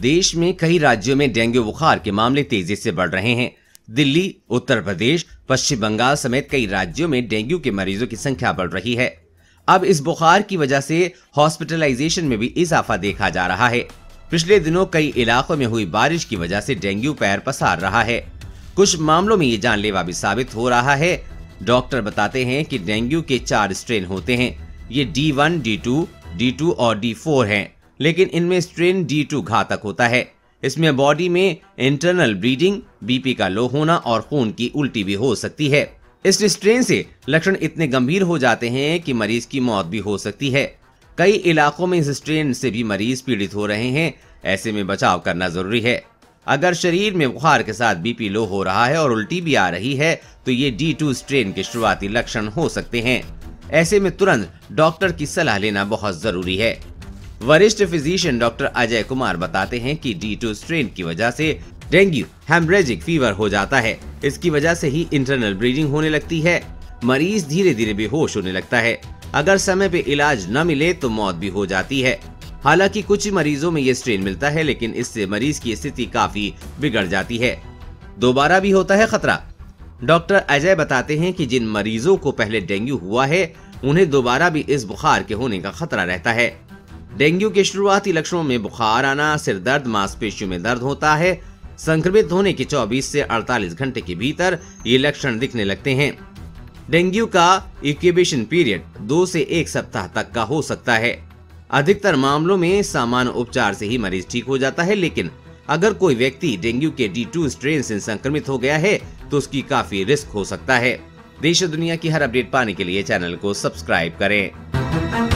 देश में कई राज्यों में डेंगू बुखार के मामले तेज़ी से बढ़ रहे हैं। दिल्ली, उत्तर प्रदेश, पश्चिम बंगाल समेत कई राज्यों में डेंगू के मरीजों की संख्या बढ़ रही है। अब इस बुखार की वजह से हॉस्पिटलाइजेशन में भी इजाफा देखा जा रहा है। पिछले दिनों कई इलाकों में हुई बारिश की वजह से डेंगू पैर पसार रहा है। कुछ मामलों में ये जानलेवा भी साबित हो रहा है। डॉक्टर बताते हैं कि डेंगू के चार स्ट्रेन होते हैं। ये D one, D two D two और डी फोर है। लेकिन इनमें स्ट्रेन डी टू घातक होता है। इसमें बॉडी में इंटरनल ब्लीडिंग बीपी का लो होना और खून की उल्टी भी हो सकती है। इस स्ट्रेन से लक्षण इतने गंभीर हो जाते हैं कि मरीज़ की मौत भी हो सकती है। कई इलाकों में इस स्ट्रेन से भी मरीज़ पीड़ित हो रहे हैं। ऐसे में बचाव करना ज़रूरी है। अगर शरीर में बुखार के साथ बीपी लो हो रहा है और उल्टी भी आ रही है तो ये डी टू स्ट्रेन के शुरुआती लक्षण हो सकते हैं। ऐसे में तुरंत डॉक्टर की सलाह लेना बहुत ज़रूरी है। वरिष्ठ फिजिशियन डॉक्टर अजय कुमार बताते हैं कि डी टू स्ट्रेन की वजह से डेंगू हेमरेजिक फीवर हो जाता है। इसकी वजह से ही इंटरनल ब्लीडिंग होने लगती है। मरीज़ धीरे धीरे बेहोश होने लगता है। अगर समय पे इलाज न मिले तो मौत भी हो जाती है। हालाँकि कुछ मरीजों में ये स्ट्रेन मिलता है, लेकिन इससे मरीज़ की स्थिति काफ़ी बिगड़ जाती है। दोबारा भी होता है खतरा। डॉक्टर अजय बताते हैं कि जिन मरीजों को पहले डेंगू हुआ है, उन्हें दोबारा भी इस बुखार के होने का खतरा रहता है। डेंगू के शुरुआती लक्षणों में बुखार आना, सिर दर्द, मांसपेशियों में दर्द होता है। संक्रमित होने के 24 से 48 घंटे के भीतर ये लक्षण दिखने लगते हैं। डेंगू का इक्यूबेशन पीरियड दो से एक सप्ताह तक का हो सकता है। अधिकतर मामलों में सामान्य उपचार से ही मरीज़ ठीक हो जाता है, लेकिन अगर कोई व्यक्ति डेंगू के डी टू स्ट्रेन से संक्रमित हो गया है तो उसकी काफ़ी रिस्क हो सकता है। देश और दुनिया की हर अपडेट पाने के लिए चैनल को सब्सक्राइब करें।